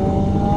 Oh.